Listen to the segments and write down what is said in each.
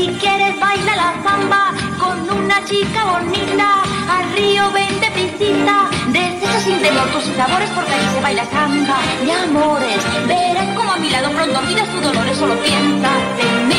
Si quieres baila la zamba con una chica bonita, al río vente piscina, desea sin temor tus sabores porque allí se baila samba de amores. Verás como a mi lado pronto olvidas tus dolores, solo piensas en mí.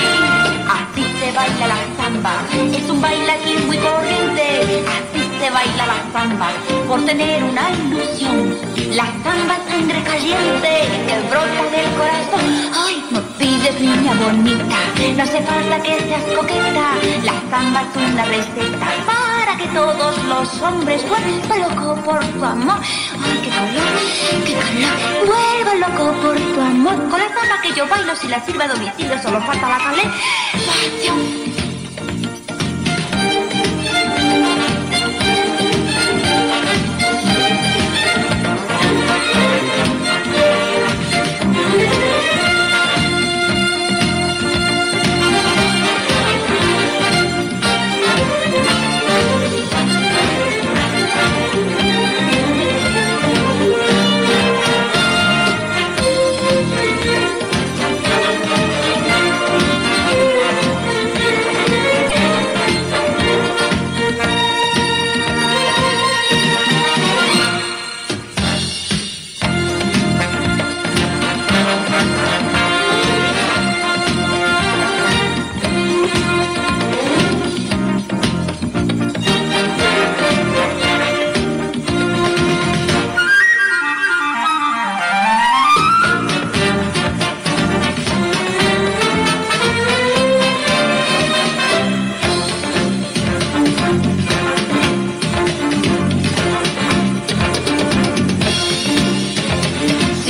Así se baila la zamba, es un bailarín muy corriente. Así se baila la zamba, por tener una ilusión. La zamba es sangre caliente que brota del corazón. Ay, no pides niña bonita, no hace falta que seas coqueta. La zamba es una receta para que todos los hombres vuelvan loco por tu amor. Ay, qué calor, qué calor. Vuelvo loco por tu amor. Con la zamba que yo bailo, si la sirve a domicilio, solo falta la calefacción.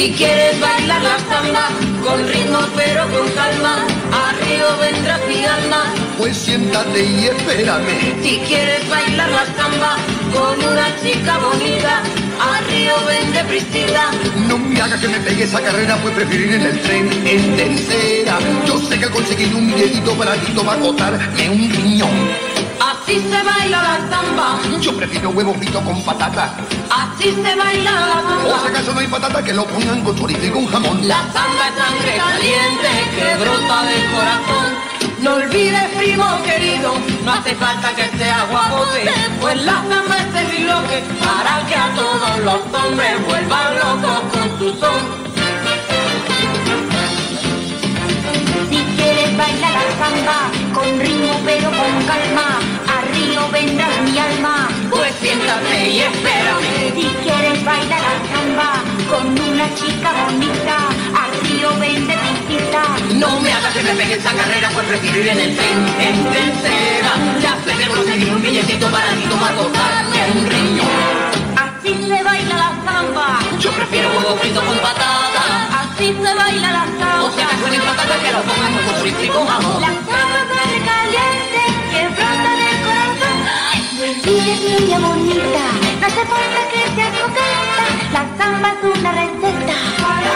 Si quieres bailar la samba con ritmo pero con calma, a río vendrá mi alma. Pues siéntate y espérame. Si quieres bailar la samba con una chica bonita, a río vende Priscila. No me haga que me pegue esa carrera, pues prefiero ir en el tren en tercera. Yo sé que conseguir un billetito baratito va a costarme un riñón. Así se baila la samba, Yo prefiero huevo frito con patata. así se baila la O si samba. acaso no hay patata, que lo pongan con chorizo y con jamón. La samba es sangre caliente que brota del corazón. No olvides, primo querido, no hace falta que sea guapote, pues la samba es el bloque para que a todos los hombres vuelvan locos con tu son. Si quieres bailar la samba con ritmo pero con calma, chica bonita, a río vende visita. No me hagas que me pegue esa carrera, pues prefiero ir en el tren en tercera. Ya sé que conseguir un billetito para ti tomar un riñón. Así se baila la samba, Yo prefiero huevo frito con patata. así se baila la O sea, que no patata que lo pongan con chorizo y con jamón. La samba es sangre caliente que brota del corazón. Ay, no olvides, niña bonita. la samba es una receta.